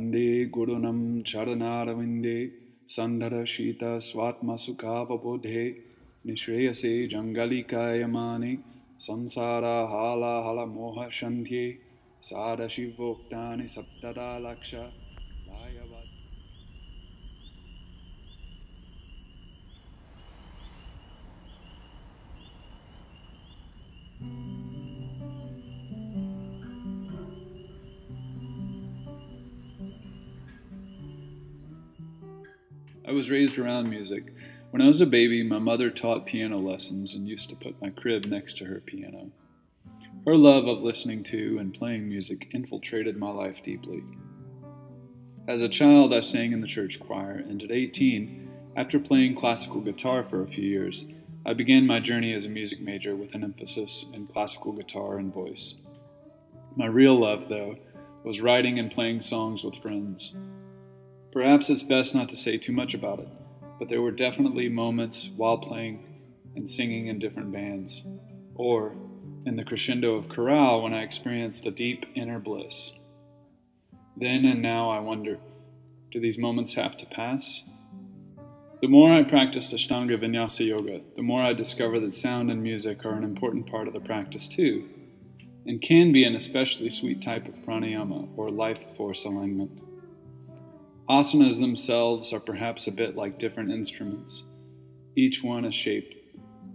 Vande గురుణం చరణారవిందే సంధరశీత స్వాత్మసుఖావబోధే నిశ్రేయసే జంగలికాయమాని సంసారాహాలాహలమోహ సంధ్యే సారశివోక్తాని సప్తదా lakh I was raised around music. When I was a baby, my mother taught piano lessons and used to put my crib next to her piano. Her love of listening to and playing music infiltrated my life deeply. As a child, I sang in the church choir, and at 18, after playing classical guitar for a few years, I began my journey as a music major with an emphasis in classical guitar and voice. My real love, though, was writing and playing songs with friends. Perhaps it's best not to say too much about it, but there were definitely moments while playing and singing in different bands, or in the crescendo of chorale when I experienced a deep inner bliss. Then and now I wonder do these moments have to pass? The more I practiced Ashtanga Vinyasa Yoga, the more I discover that sound and music are an important part of the practice too, and can be an especially sweet type of pranayama or life force alignment. Asanas themselves are perhaps a bit like different instruments, each one a shape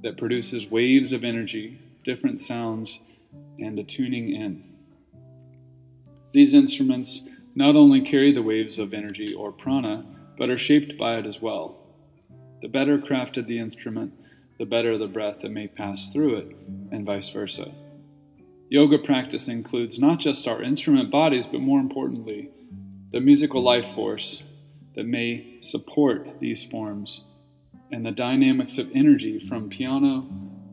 that produces waves of energy, different sounds, and a tuning in. These instruments not only carry the waves of energy or prana, but are shaped by it as well. The better crafted the instrument, the better the breath that may pass through it, and vice versa. Yoga practice includes not just our instrument bodies, but more importantly, the musical life force that may support these forms, and the dynamics of energy from piano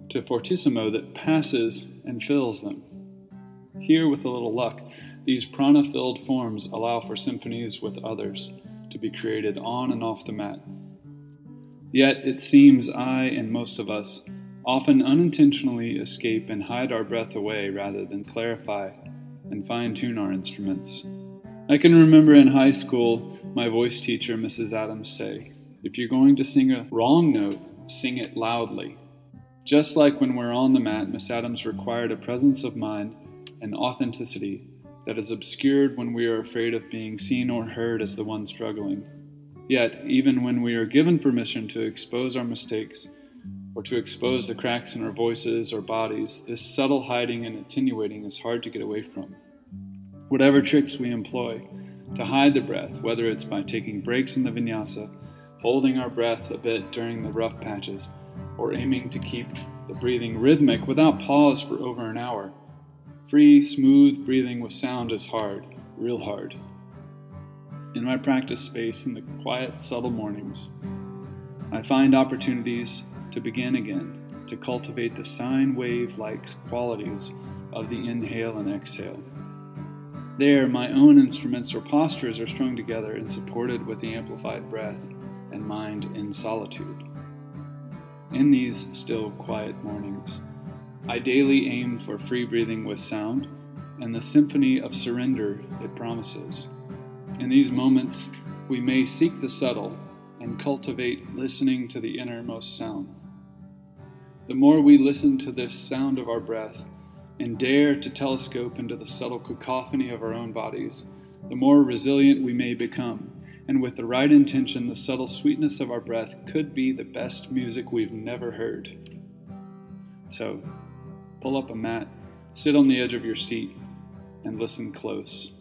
to fortissimo that passes and fills them. Here, with a little luck, these prana filled forms allow for symphonies with others to be created on and off the mat. Yet it seems I and most of us often unintentionally escape and hide our breath away rather than clarify and fine tune our instruments. I can remember in high school my voice teacher, Mrs. Adams, say, If you're going to sing a wrong note, sing it loudly. Just like when we're on the mat, Miss Adams required a presence of mind and authenticity that is obscured when we are afraid of being seen or heard as the one struggling. Yet, even when we are given permission to expose our mistakes or to expose the cracks in our voices or bodies, this subtle hiding and attenuating is hard to get away from. Whatever tricks we employ to hide the breath, whether it's by taking breaks in the vinyasa, holding our breath a bit during the rough patches, or aiming to keep the breathing rhythmic without pause for over an hour. Free, smooth breathing with sound is hard, real hard. In my practice space in the quiet, subtle mornings, I find opportunities to begin again, to cultivate the sine wave like qualities of the inhale and exhale. There, my own instruments or postures are strung together and supported with the amplified breath and mind in solitude. In these still, quiet mornings, I daily aim for free breathing with sound and the symphony of surrender it promises. In these moments, we may seek the subtle and cultivate listening to the innermost sound. The more we listen to this sound of our breath, and dare to telescope into the subtle cacophony of our own bodies, the more resilient we may become. And with the right intention, the subtle sweetness of our breath could be the best music we've never heard. So, pull up a mat, sit on the edge of your seat, and listen close.